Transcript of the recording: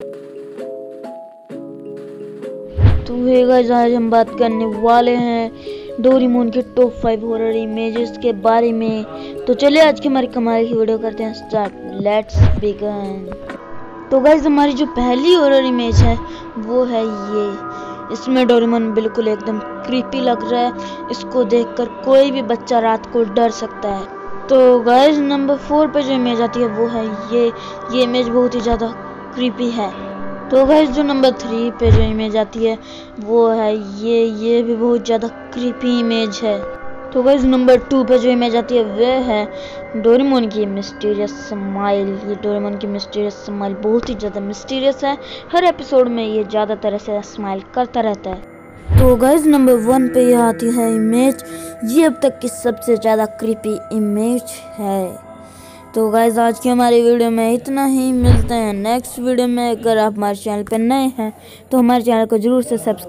तो hey guys आज हम बात करने वाले हैं डोरीमोन के टॉप फाइव हॉरर इमेजेस के बारे में। तो चलिए आज की हमारी कमाल की वीडियो करते हैं स्टार्ट लेट्स बिगन तो गाइस हमारी जो पहली हॉरर इमेज है, वो है ये। इसमें डोरीमोन बिल्कुल एकदम क्रीपी लग रहा है। इसको देखकर कोई भी बच्चा रात को डर सकता है। तो गाइस नंबर फोर पे जो इमेज आती है, वो है ये। ये इमेज बहुत ही ज़्यादा क्रीपी है। तो गाइस जो नंबर थ्री पे जो इमेज आती है, वो है ये ये भी बहुत ज़्यादा क्रीपी इमेज है। तो गाइस नंबर टू पे जो इमेज आती है, वह है डोरेमोन की मिस्टीरियस स्माइल ये डोरेमोन की मिस्टीरियस स्माइल बहुत ही ज़्यादा मिस्टीरियस है। हर एपिसोड में ये ज़्यादा तरह से स्माइल करता रहता है। तो गाइस नंबर वन पे ये आती है इमेज ये अब तक की सबसे ज़्यादा क्रीपी इमेज है। तो गाइज़ आज की हमारी वीडियो में इतना ही। मिलते हैं नेक्स्ट वीडियो में। अगर आप हमारे चैनल पर नए हैं तो हमारे चैनल को ज़रूर से सब्सक्राइब